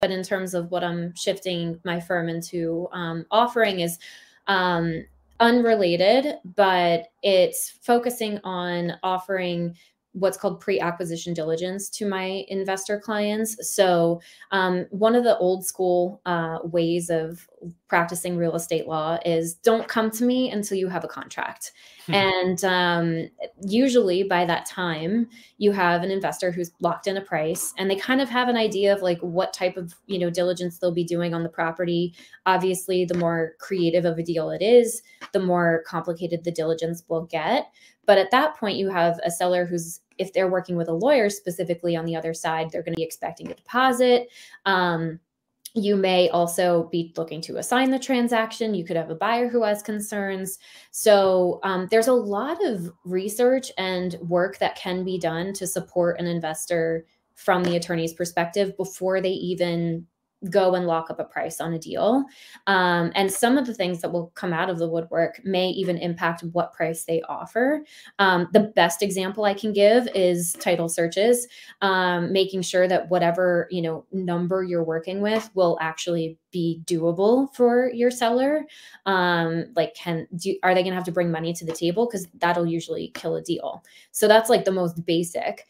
but in terms of what I'm shifting my firm into um, offering is um, unrelated, but it's focusing on offering what's called pre-acquisition diligence to my investor clients. So um, one of the old school uh, ways of practicing real estate law is don't come to me until you have a contract. Hmm. And um, usually by that time, you have an investor who's locked in a price and they kind of have an idea of like what type of, you know, diligence they'll be doing on the property. Obviously, the more creative of a deal it is, the more complicated the diligence will get. But at that point, you have a seller who's, if they're working with a lawyer specifically on the other side, they're going to be expecting a deposit. Um, you may also be looking to assign the transaction. You could have a buyer who has concerns. So um, there's a lot of research and work that can be done to support an investor from the attorney's perspective before they even go and lock up a price on a deal. Um, and some of the things that will come out of the woodwork may even impact what price they offer. Um, the best example I can give is title searches, um, making sure that whatever you know number you're working with will actually be doable for your seller. Um, like, can do are they going to have to bring money to the table? Because that'll usually kill a deal. So that's like the most basic.